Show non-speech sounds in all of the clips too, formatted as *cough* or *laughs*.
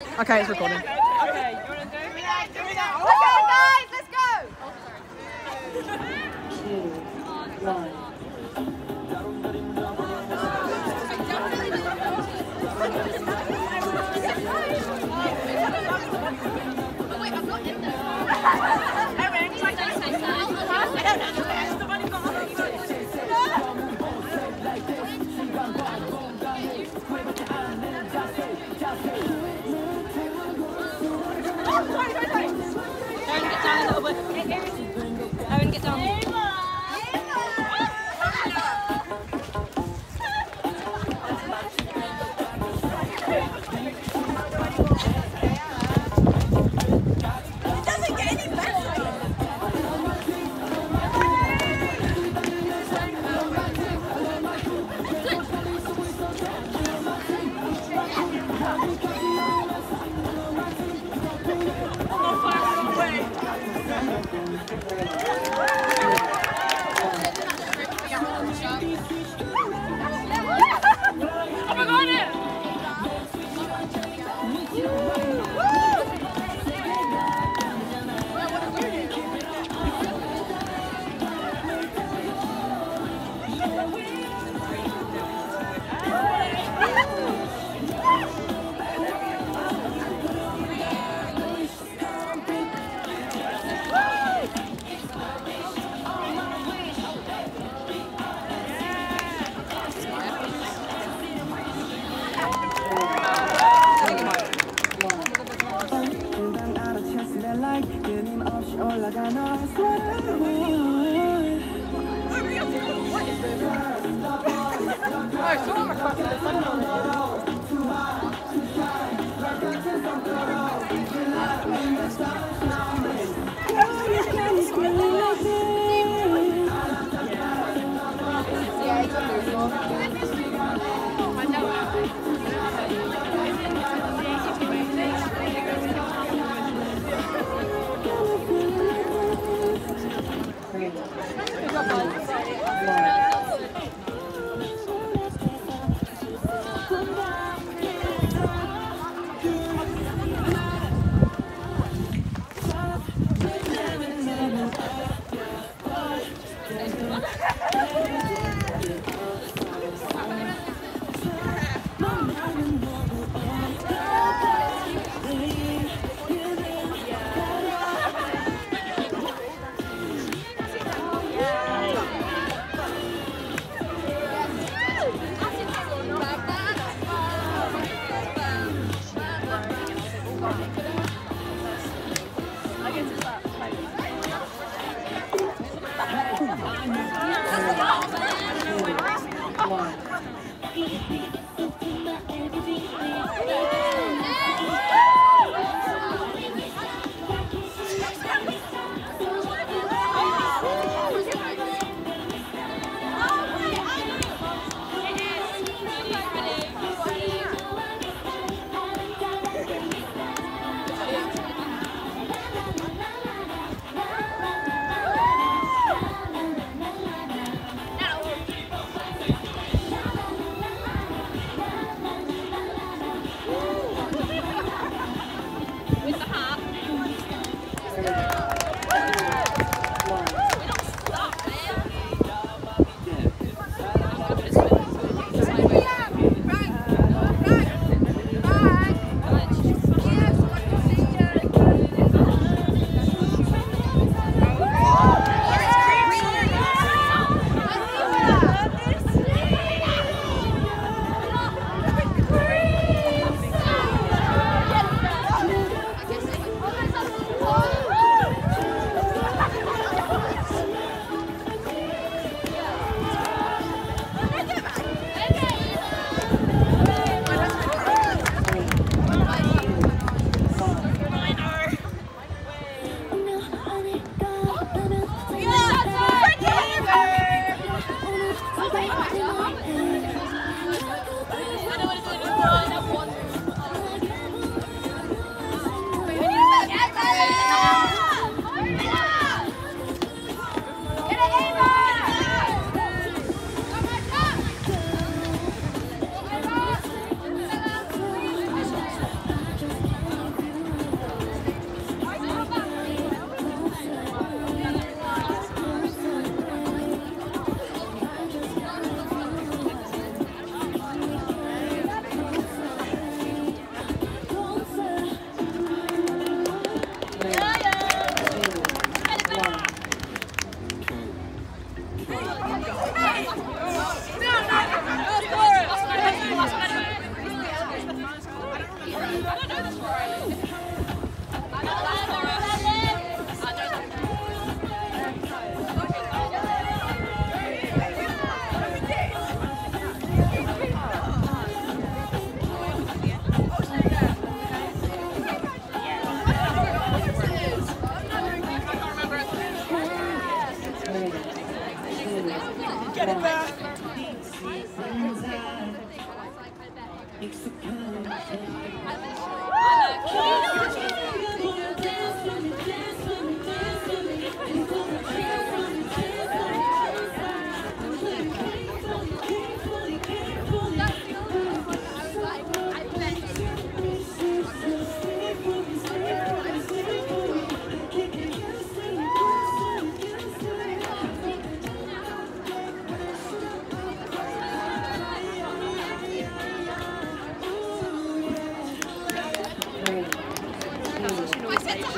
Okay, it's recording. Okay, you want to do? Okay, guys, let's go. Aaron, *laughs*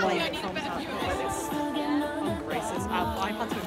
like, from, uh, from Grace's uh, iPod to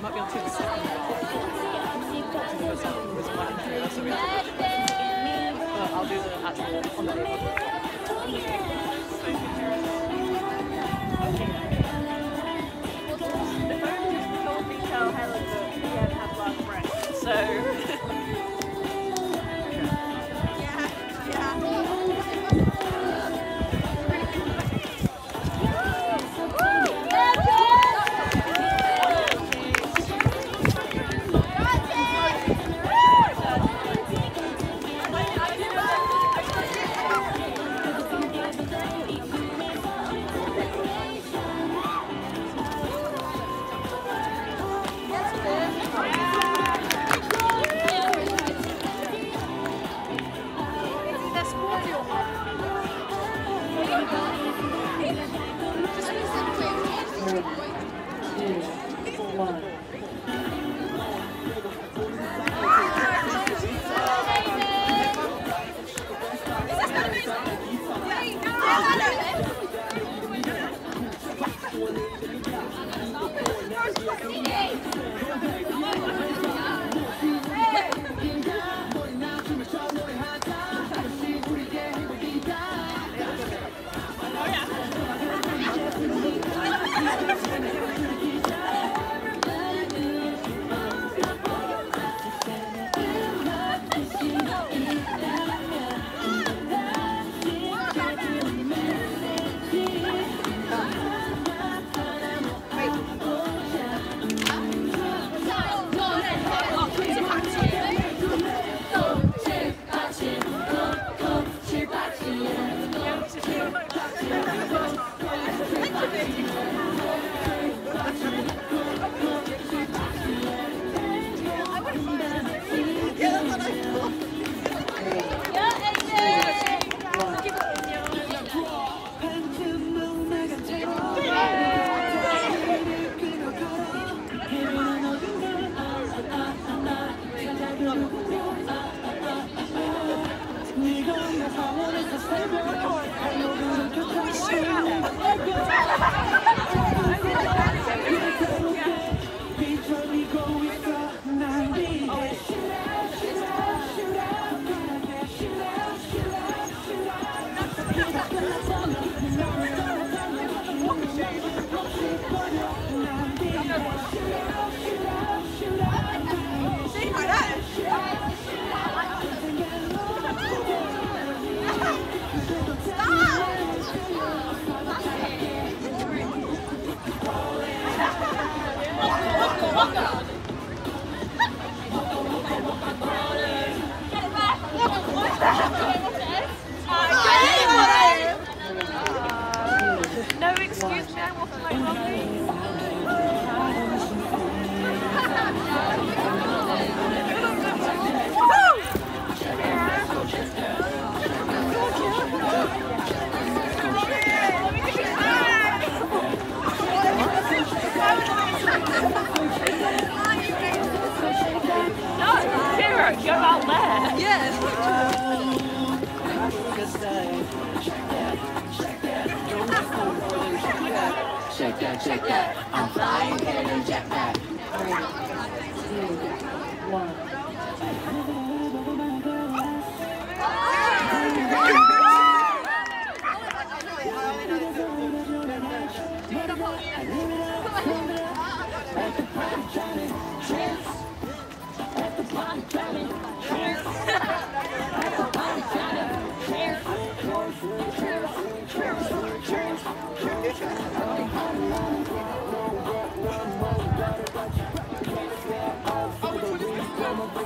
that, check that. I'm flying in a jetpack.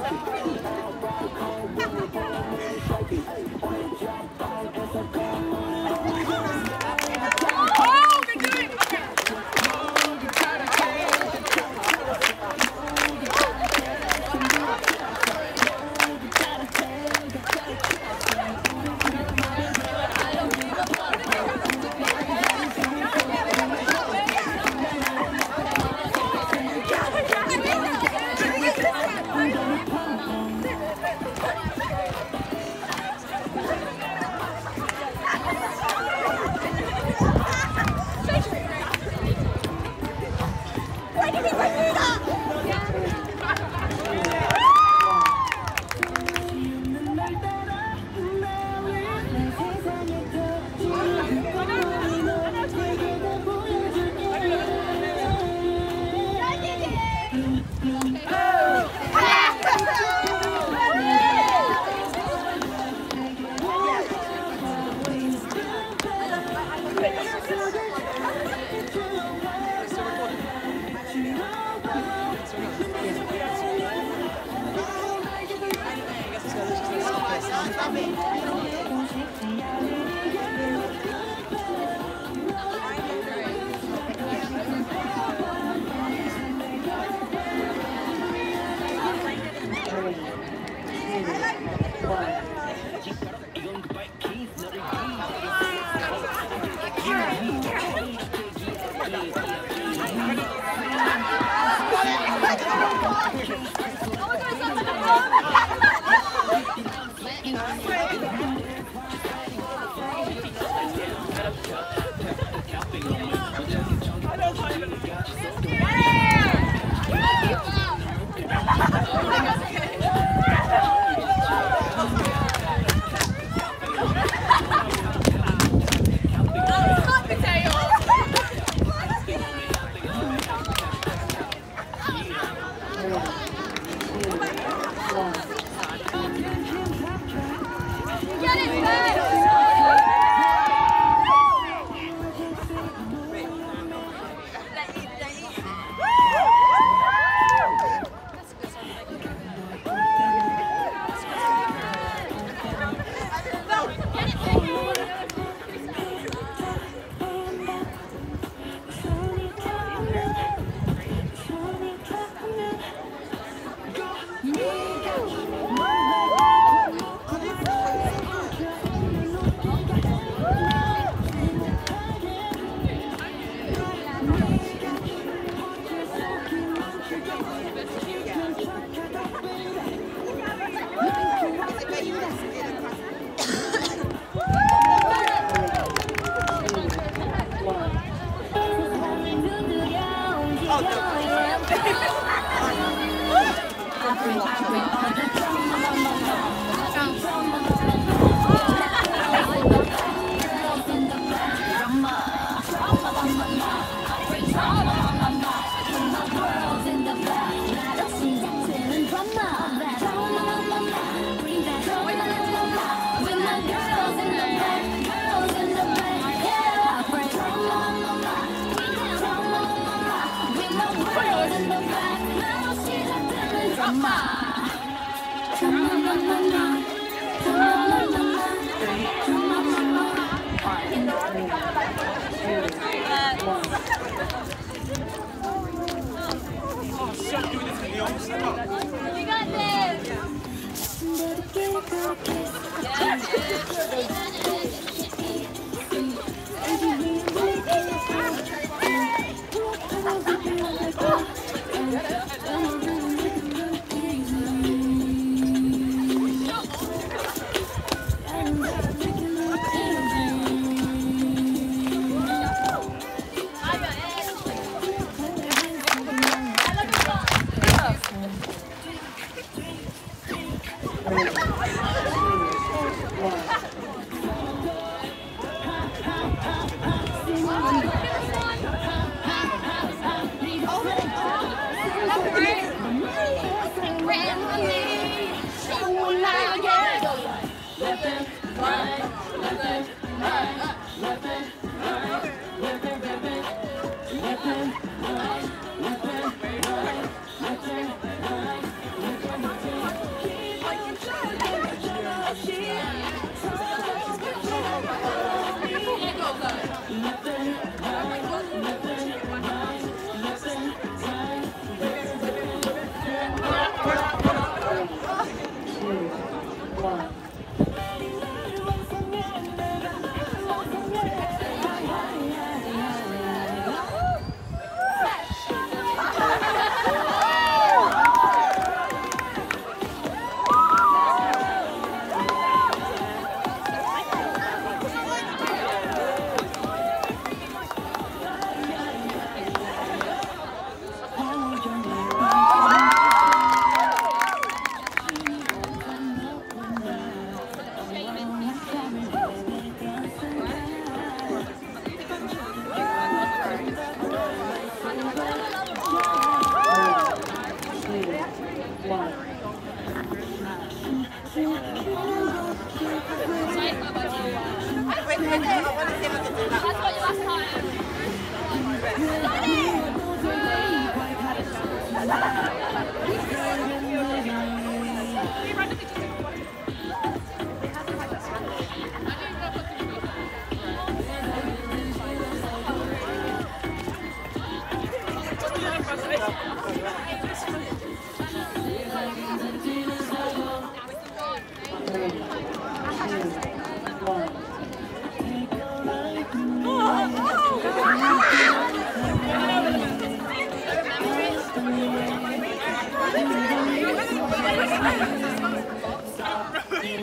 Oh, *laughs*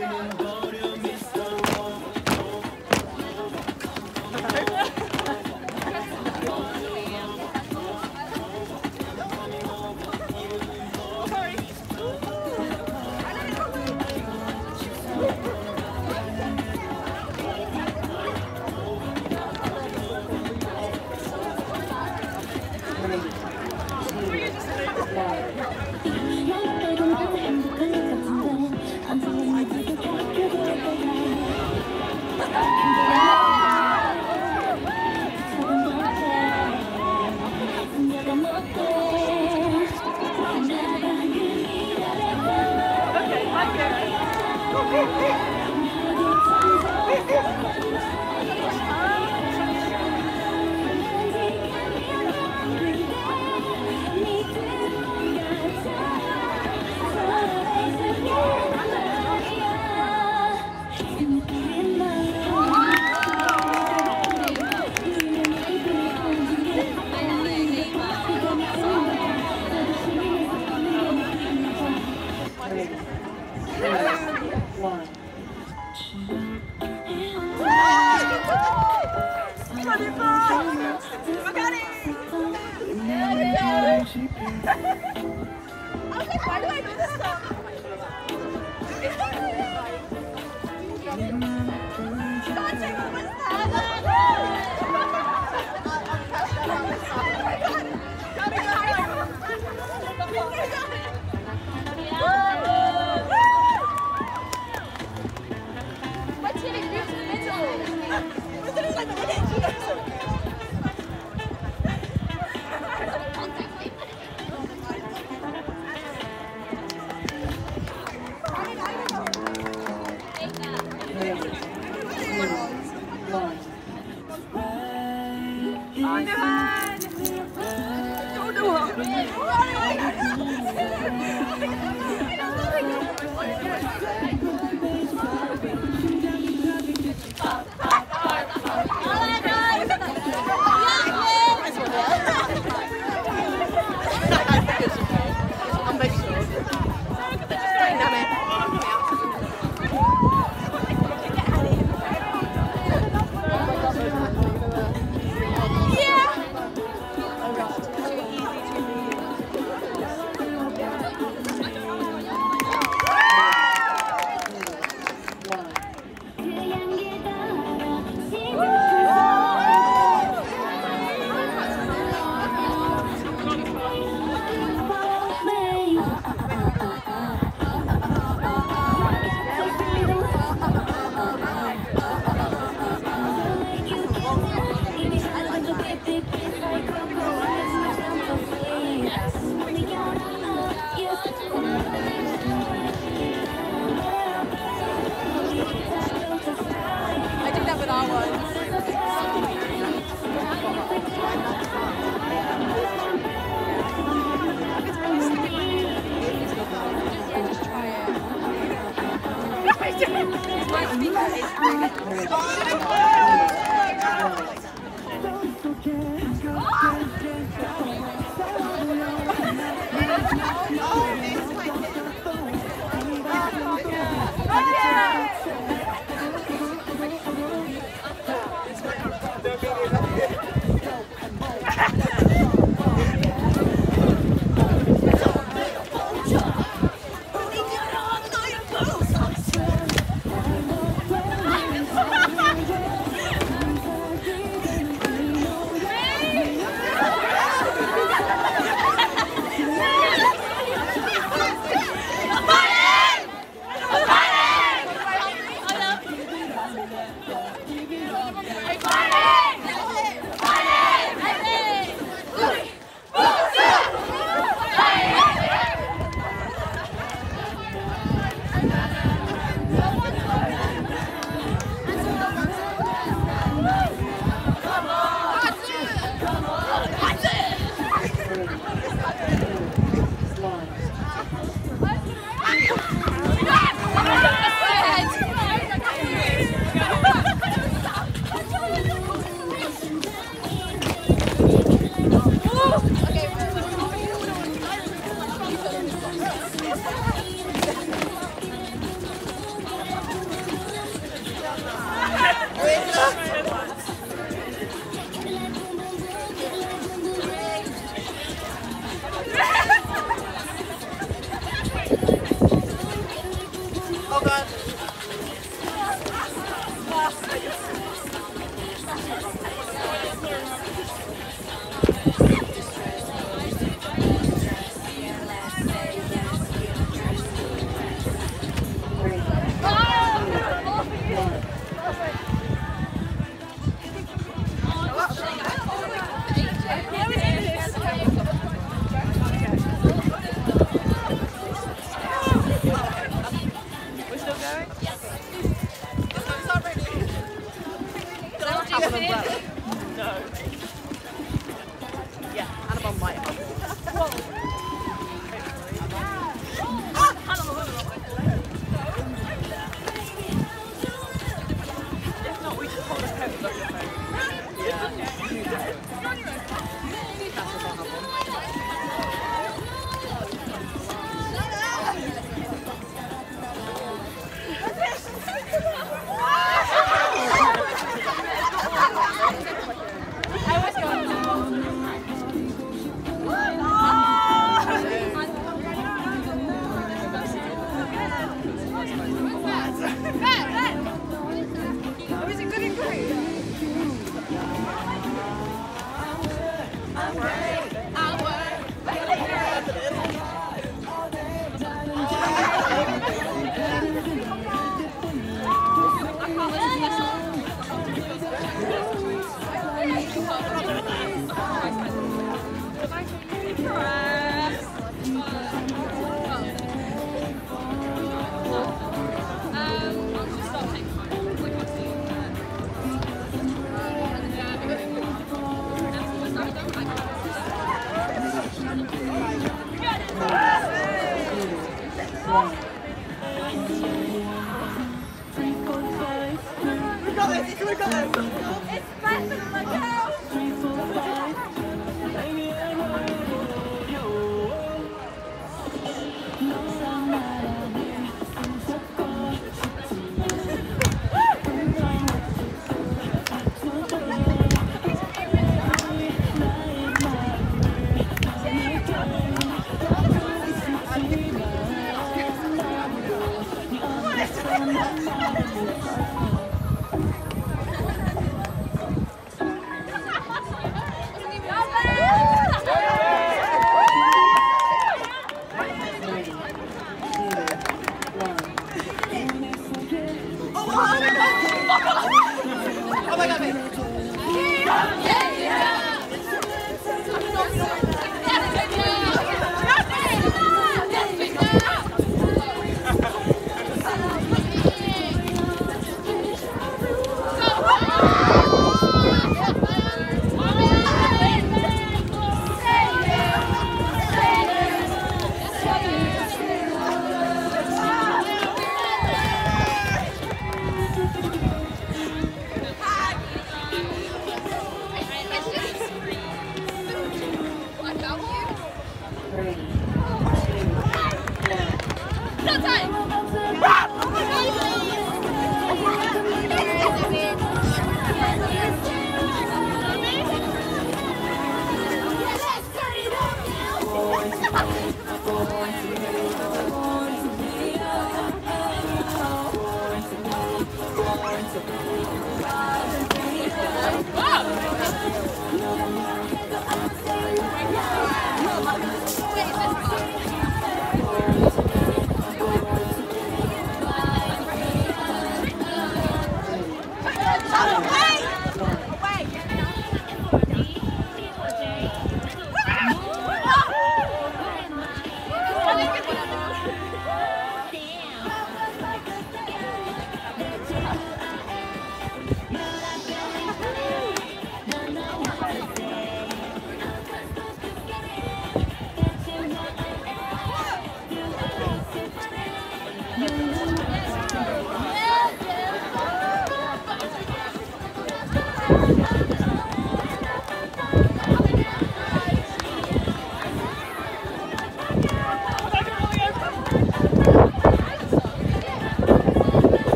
One.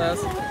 To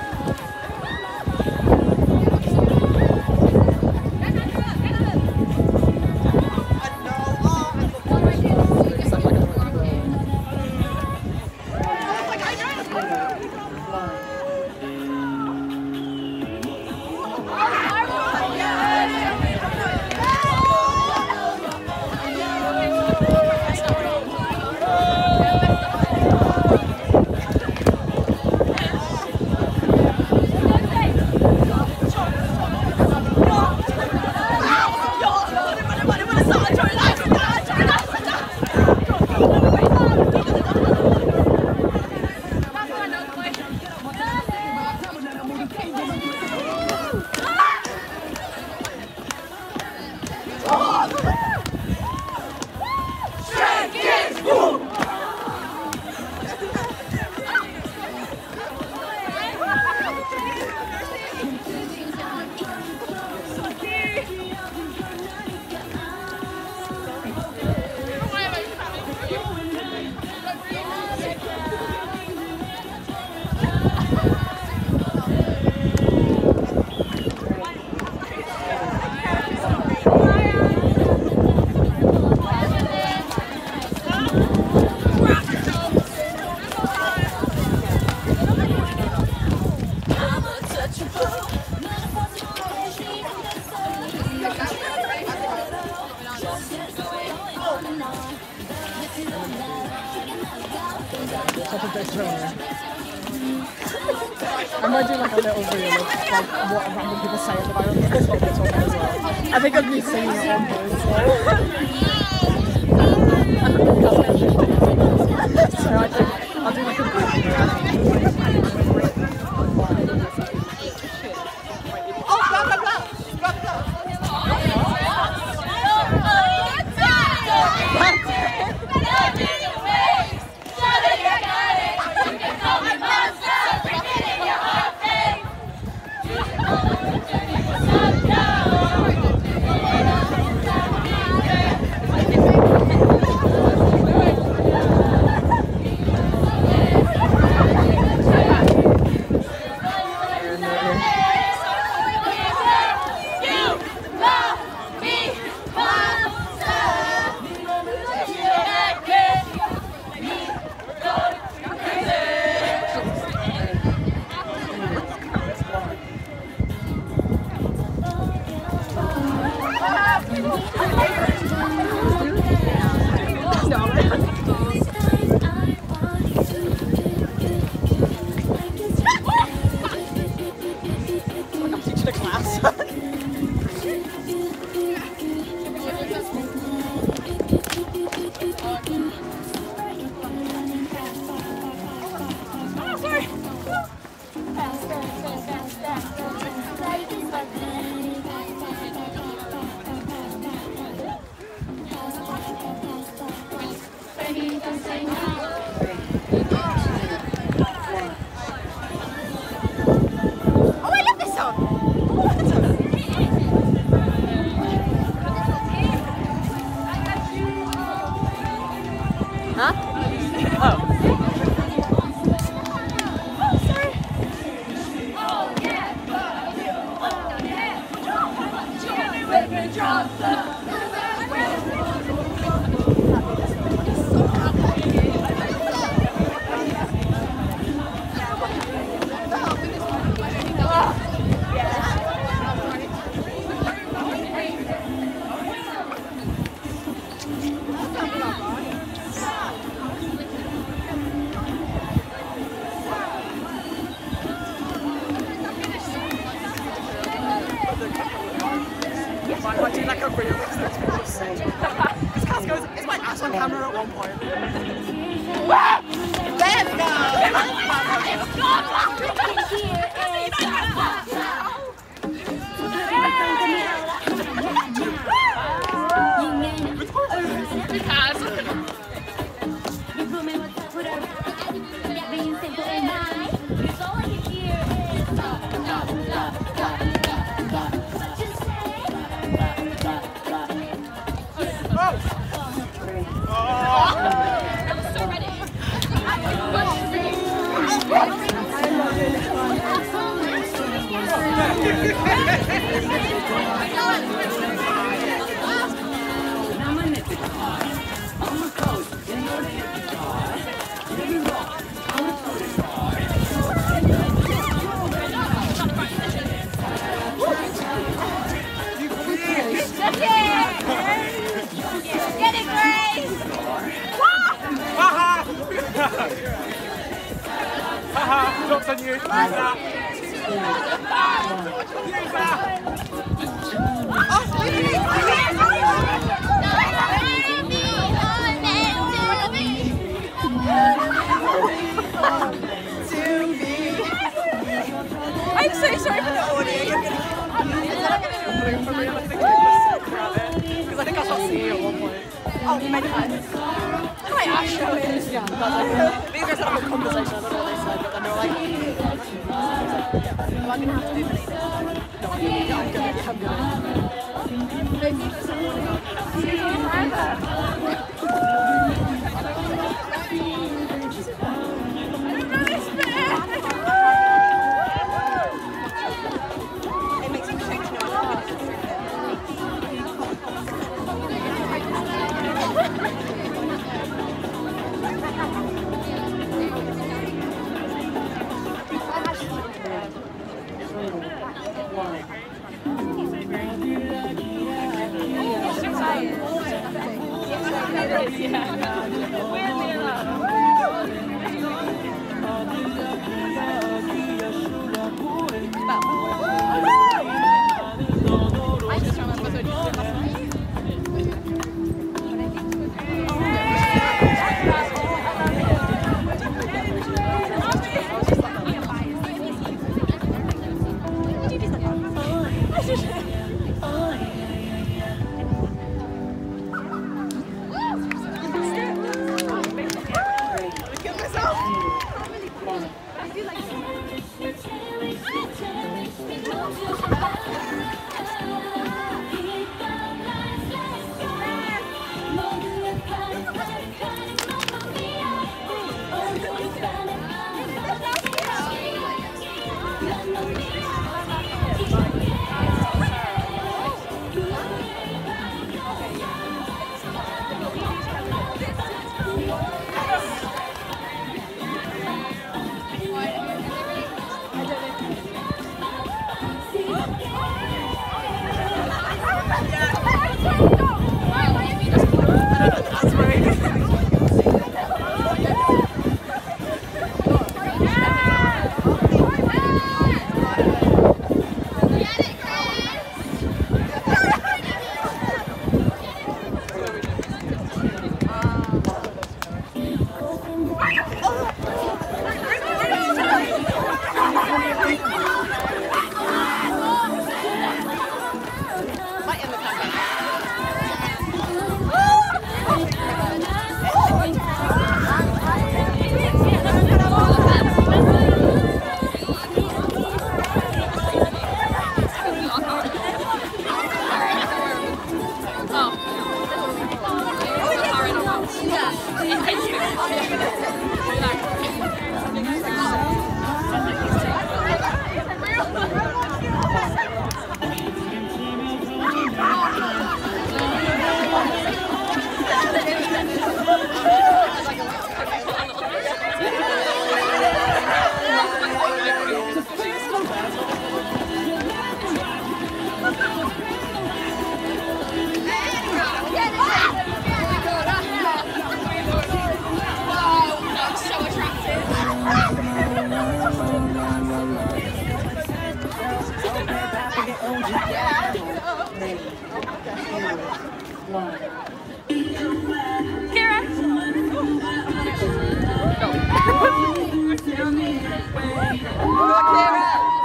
Kara!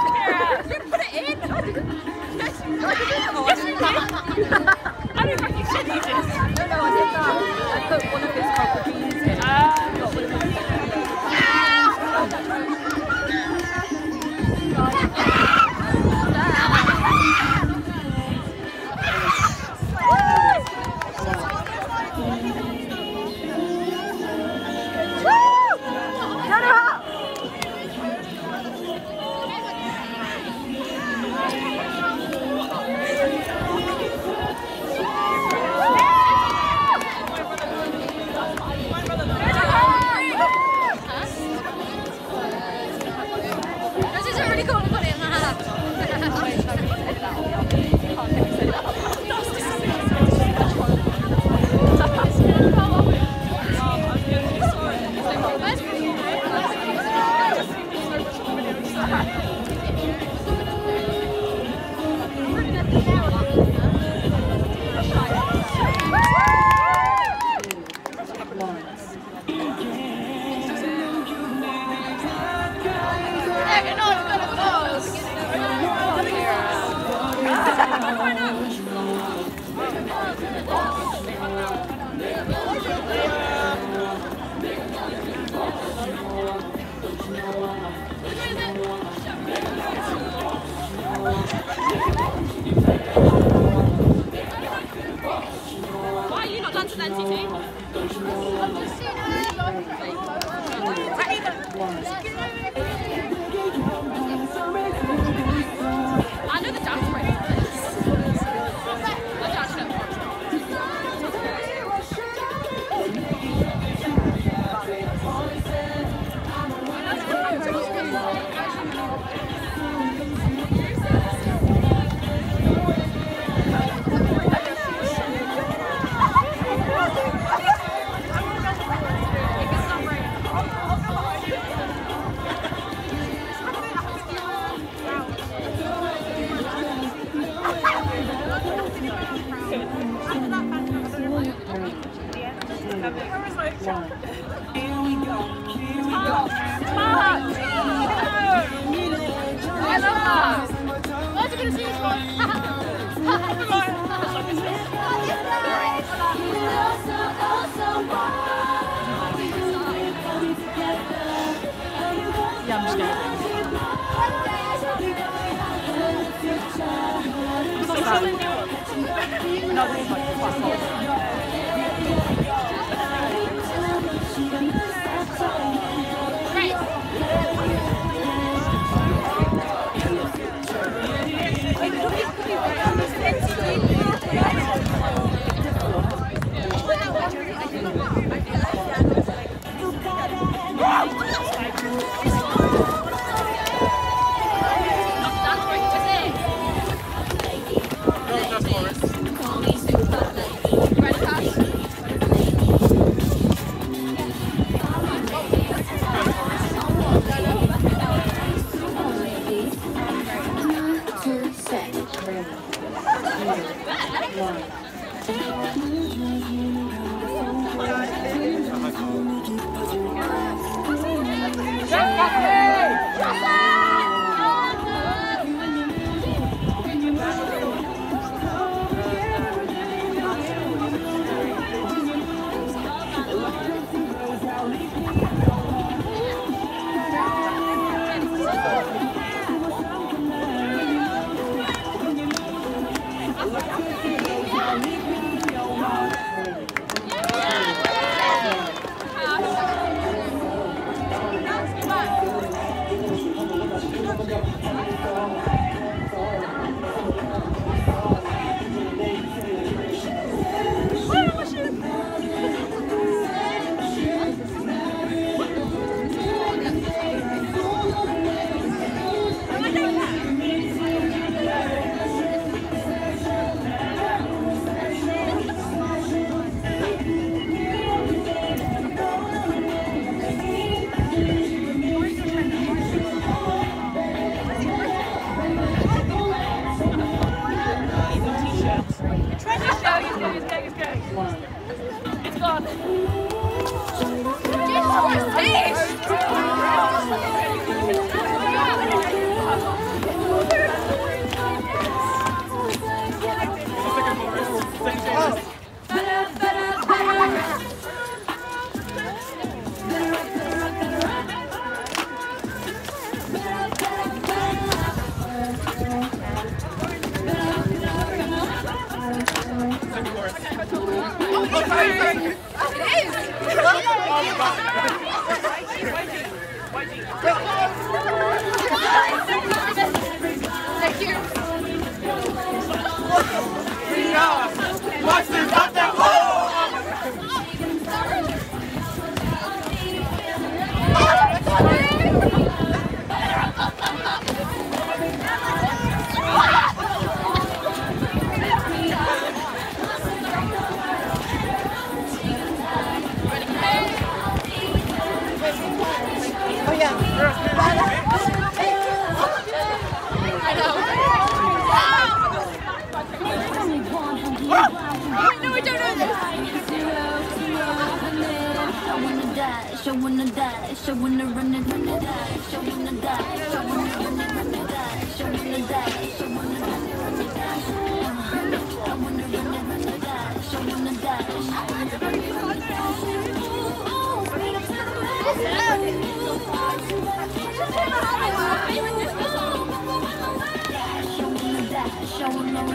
Kara! You put it in? *laughs* Yes, you did. Yes, you did.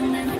one minute.